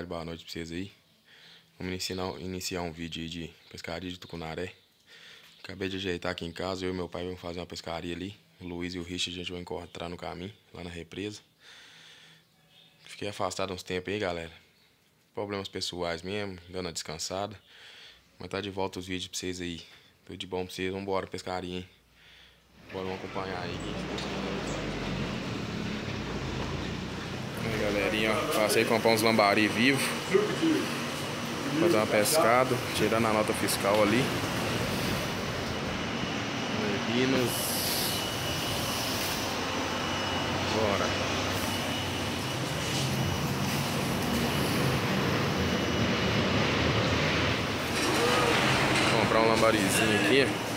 tarde, boa noite pra vocês aí. Vamos iniciar, iniciar um vídeo de pescaria de tucunaré. Acabei de ajeitar aqui em casa, eu e meu pai vamos fazer uma pescaria ali. O Luiz e o Richard a gente vai encontrar no caminho, lá na represa. Fiquei afastado uns tempos aí, galera. Problemas pessoais mesmo, dando uma descansada. Mas tá de volta os vídeos pra vocês aí. Tudo de bom pra vocês, vambora pescaria, hein? Bora vamos acompanhar aí. Aí, galerinha, passei a comprar uns lambari vivos. Fazer uma pescada, tirando a nota fiscal ali. Levinos. Bora. Comprar um lambarizinho aqui.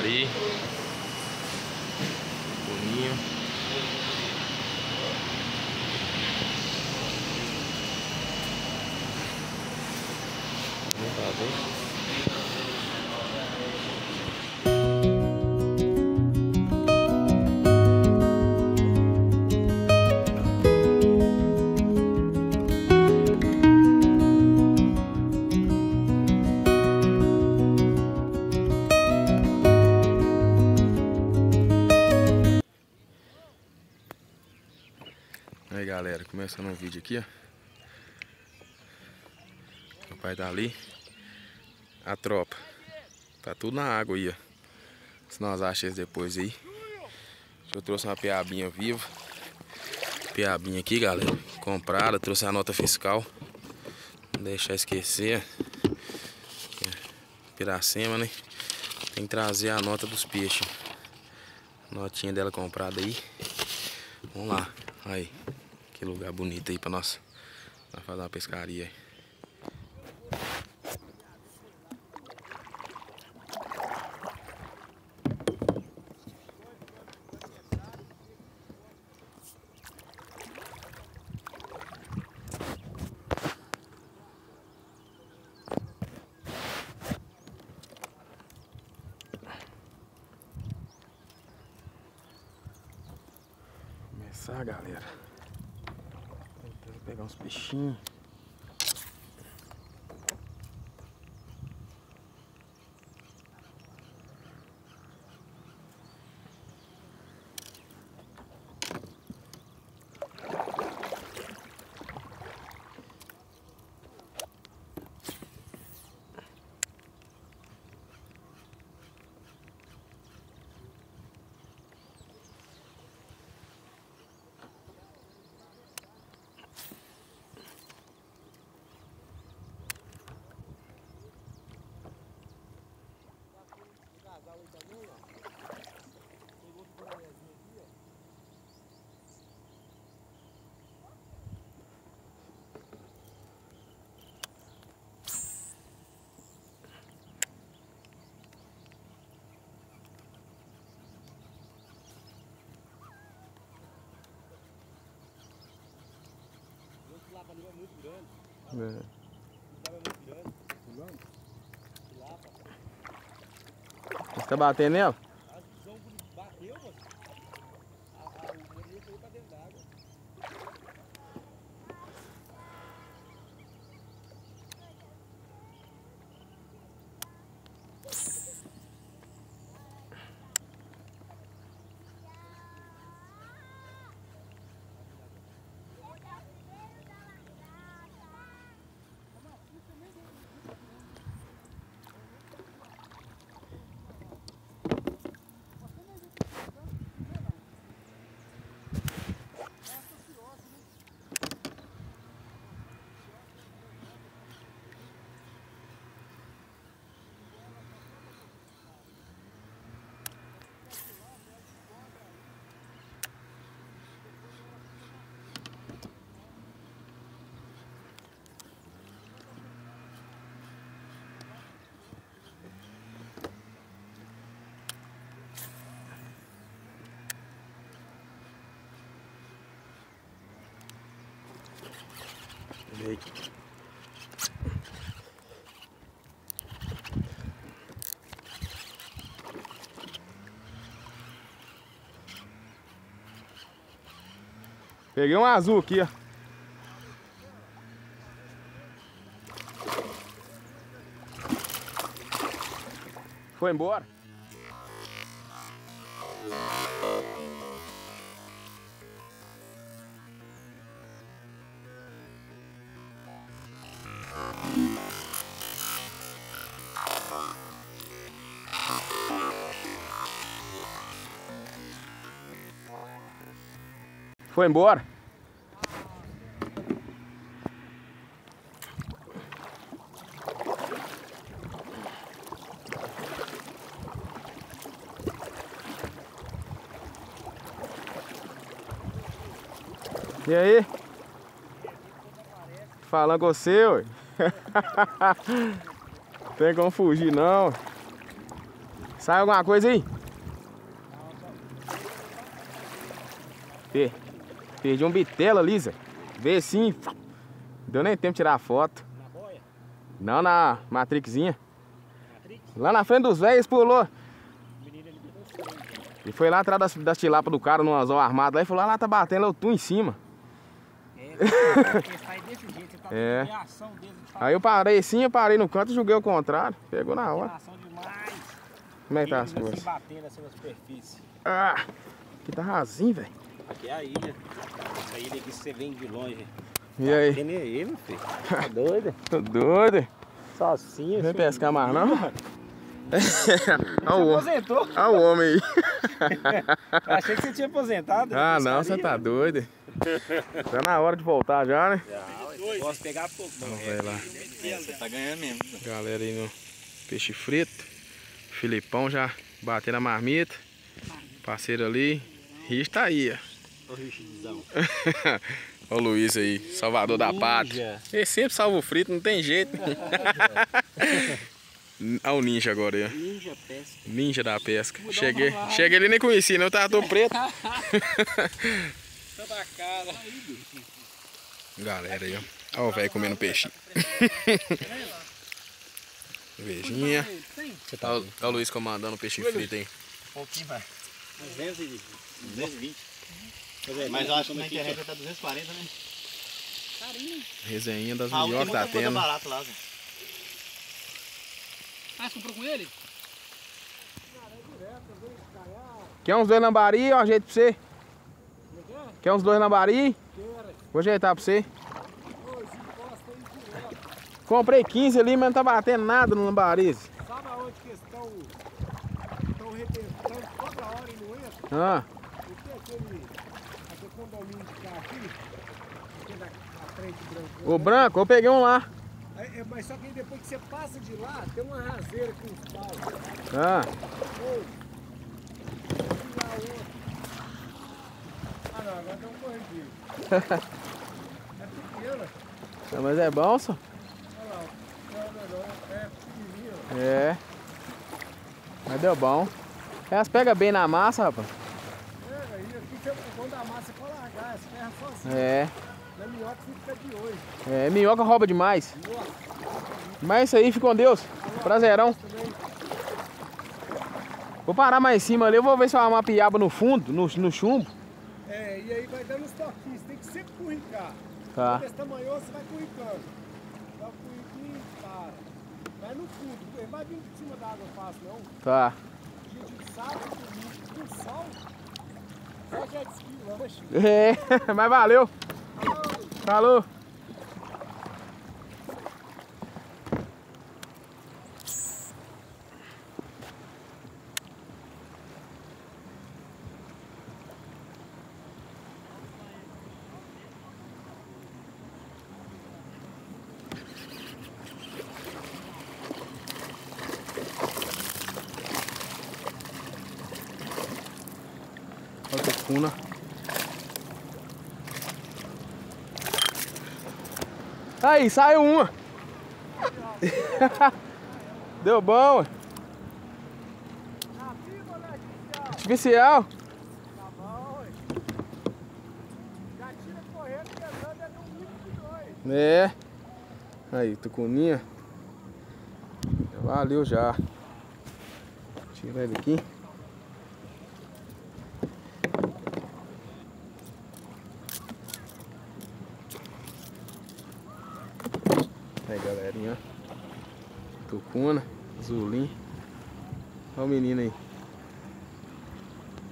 Apanhari. Boninho. Vamos lá, vem. Aí galera, começando um vídeo aqui, ó. O pai tá ali. A tropa. Tá tudo na água aí, ó. Se nós achamos depois aí. Eu trouxe uma piabinha viva. Piabinha aqui, galera. Comprada, trouxe a nota fiscal. Não deixar esquecer. Piracema, né? Tem que trazer a nota dos peixes. Notinha dela comprada aí. Vamos lá. Aí. Que lugar bonito aí pra nós, nós fazer uma pescaria. Começar, galera. Tentando pegar uns peixinhos. É muito grande. É. É muito grande. Lapa. Você tá batendo nela? Peguei um azul aqui, ó. Foi embora. Foi embora? E aí? Falando com você, ué. Tem como fugir não. Sai alguma coisa aí? Per- Perdi um bitelo ali, Zé. Vê sim. Deu nem tempo de tirar a foto. Na boia? Não na Matrixzinha. Matrix? Lá na frente dos velhos pulou. O. E foi lá atrás das, das tilapas do cara, no anzol armado lá, e falou, lá, lá tá batendo, eu tô em cima. É, sai desse jeito, você tá É. a reação dele. Aí eu parei sim, eu parei no canto e joguei o contrário. Pegou na hora. Como é que tá as assim coisas? batendo assim na superfície. Ah, aqui tá rasinho, velho. Aqui é a ilha. Essa ilha aqui você vem de longe. E aí? Tem nem aí, meu filho. Tá doido? Tô doido. Sozinho. Não vem pescar mais não? Olha Você o homem. aposentou. Olha o homem aí. Achei que você tinha aposentado. Ah não, você tá doido. Tá na hora de voltar já, né? Posso pegar pouco. não. Vai lá. Você tá ganhando mesmo. Galera aí no peixe frito. Filipão já batendo a marmita. Parceiro ali. Riz tá aí, ó. Ô. Ó o Luiz aí, salvador da pátria. Ele sempre salva o frito, não tem jeito. Olha o ninja agora aí, ó. Ninja pesca. Ninja da pesca. Mudou Cheguei, cheguei ali nem conheci, não, eu tava todo preto. Tá na cara. Galera aí, ó. Olha o velho comendo peixinho. Vejinha. Olha o- olha o Luiz comandando o peixe frito aí. Um pouquinho mais. 220. Mas eu acho que na internet já tá 240, né? Resenha das Ah, melhores da coisa tenda. barata lá, Zé. Ah, você comprou com ele? Quer uns dois lambari, ó, ajeito pra você. Quer uns dois lambari? Vou ajeitar pra você. Comprei 15 ali, mas não tá batendo nada no lambari. Sabe aonde que estão, estão arrebentando toda hora e não entra? Ah, Porque aquele, aquele condomínio que tá aqui, aquele da, da frente branco. O branco, eu peguei um lá. É, é, mas só que depois que você passa de lá, tem uma raseira com os paus. Ah, Ou, lá outro. Ah não, agora tem um corrigido. é pequena. mas é bom, só. Olha lá. Não, não, não. É pequenininha. ó. É. Mas deu bom. Elas pegam bem na massa, rapaz. É, aí aqui você, quando a massa as ferras sozinhas. É. Na minhoca fica de hoje. É, minhoca rouba demais. Mas isso aí, fica com Deus. Prazerão. Vou parar mais em cima ali, eu vou ver se eu arrumar uma piaba no fundo, no, no chumbo. É, e aí vai dando os toquinhos, tem que sempre curricar. Tá. Desse tamanho você vai curricando. Dá o curriquinho e para. Vai no fundo, ele vai vir de cima da água fácil não. Tá. Dia de sábado, domingo, com sol. Só jet ski, lanche. É, mas valeu. Falou. Cuna. Aí, saiu uma. Deu bom. Artificial. É. Aí, tucuninha. Valeu já. Tira ele aqui. Aí galerinha, Tucuna, Zulim. Olha o menino aí.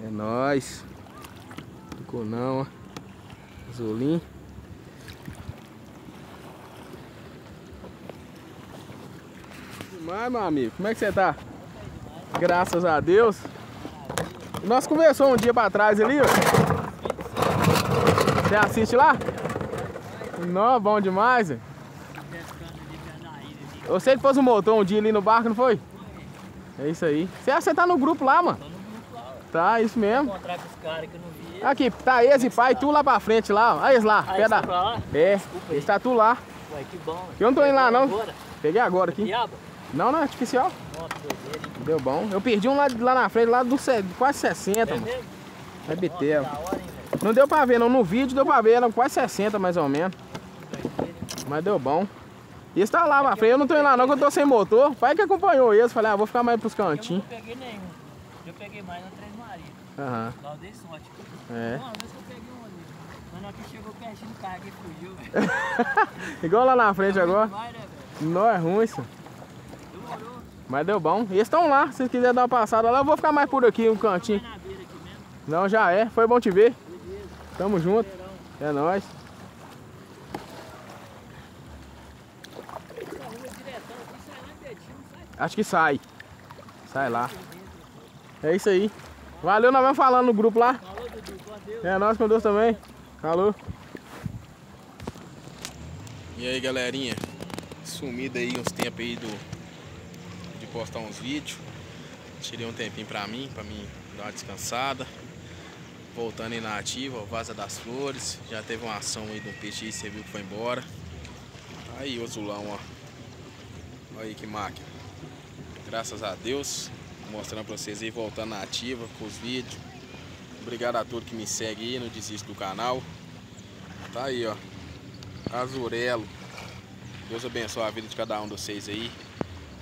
É nóis. Tucunão, ó. Zulim. Demais, meu amigo. Como é que você tá? Graças a Deus. Nós conversamos um dia pra trás ali, ó. Você assiste lá? Não, bom demais. Hein? Eu sei que pôs um motor um dia ali no barco, não foi? É isso aí. Você, você tá no grupo lá, mano? Tô no grupo lá, ó. Tá, isso mesmo. Encontrar com os caras que eu não vi. Aqui, tá ex e pai, tu lá pra frente lá. ó. Olha eles lá, Ah, pé eles da... tão pra lá? É, Desculpa aí. tá tu lá. Ué, que bom. Eu não tô indo lá, não. Agora? Peguei agora aqui. Diabo? Não, não, é artificial. Nossa? Deu bom. Eu perdi um lá, lá na frente, lá do se- quase 60, É mano. mesmo? É velho? Não deu pra ver, não. No vídeo deu pra ver, eram quase 60 mais ou menos. Hein? Mas deu bom. Eles tá lá pra frente. Eu não tô indo lá, não, que eu tô sem motor. O pai que acompanhou eles. Falei, ah, vou ficar mais pros Eu cantinhos. não peguei nenhum. Eu peguei mais na Três Marias. Aham, Lá eu dei sorte. é. Uma vez que eu peguei um ali. Mas na hora que chegou pertinho do carro aqui fugiu, velho. Igual lá na frente agora. Vai, né, velho? Não é ruim isso. Demorou. Mas deu bom. E eles estão lá. Se vocês quiserem dar uma passada lá, eu vou ficar mais por aqui, um cantinho. Não, já é. Foi bom te ver. Beleza. Tamo junto. É nóis. Essa rua diretão aqui sai lá em Betinho, não sai? Acho que sai. Sai lá. É isso aí. Valeu, nós vamos falando no grupo lá. É nós com Deus também. Falou. E aí, galerinha? Sumida aí uns tempos aí do de postar uns vídeos. Tirei um tempinho pra mim, pra mim dar uma descansada. Voltando aí na ativa, Vaza das Flores. Já teve uma ação aí do peixe aí, você viu que foi embora. Aí o azulão, ó. Olha aí que máquina. Graças a Deus. Mostrando pra vocês aí voltando na ativa com os vídeos. Obrigado a todos que me seguem aí, não desiste do canal. Tá aí, ó. Azurelo. Deus abençoe a vida de cada um de vocês aí.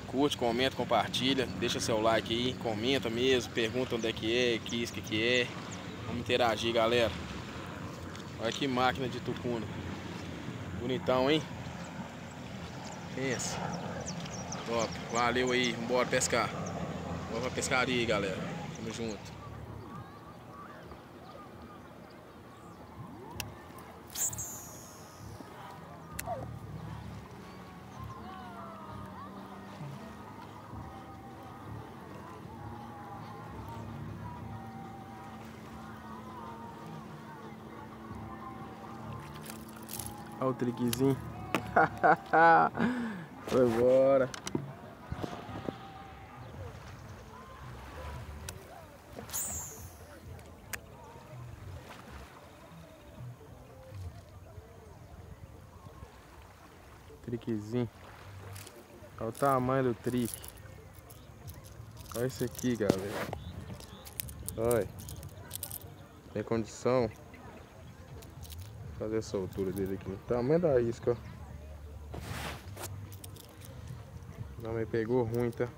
Curte, comenta, compartilha. Deixa seu like aí, comenta mesmo, pergunta onde é que é, que isso, que que é. Vamos interagir, galera. Olha que máquina de tucuna. Bonitão, hein? Pensa. Top. Valeu aí, vambora pescar. Vamos pra pescaria aí, galera. Tamo junto. Olha o triquezinho. Foi embora. Olha o tamanho do trique. Olha isso aqui, galera. Olha. Tem condição. Fazer a soltura dele aqui. O tamanho da isca, ó. Não me pegou ruim, tá?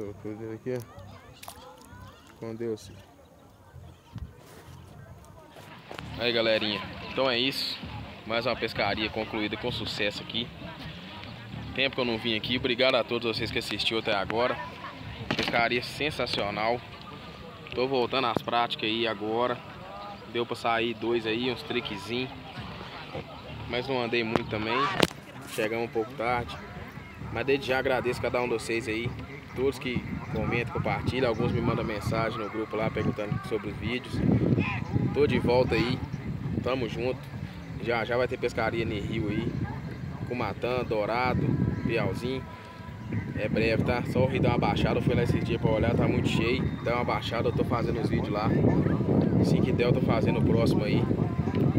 Soltura dele aqui, ó. Com Deus. Aí galerinha, então é isso. Mais uma pescaria concluída com sucesso aqui. Tempo que eu não vim aqui. Obrigado a todos vocês que assistiram até agora. Pescaria sensacional. Tô voltando às práticas aí agora. Deu pra sair dois aí, uns triquezinhos. Mas não andei muito também. Chegamos um pouco tarde. Mas desde já agradeço cada um de vocês aí. Todos que comentam, compartilham. Alguns me mandam mensagem no grupo lá perguntando sobre os vídeos. Tô de volta aí. Tamo junto. Já já vai ter pescaria no rio aí. Cumatã, Dourado, Piauzinho. É breve, tá? Só o rio dá uma baixada. Eu fui lá esse dia pra olhar, tá muito cheio. Dá uma baixada, eu tô fazendo os vídeos lá. Assim que der, eu tô fazendo o próximo aí.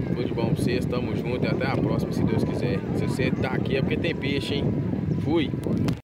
Tudo de bom pra vocês, tamo junto e até a próxima, se Deus quiser. Se você tá aqui é porque tem peixe, hein? Fui!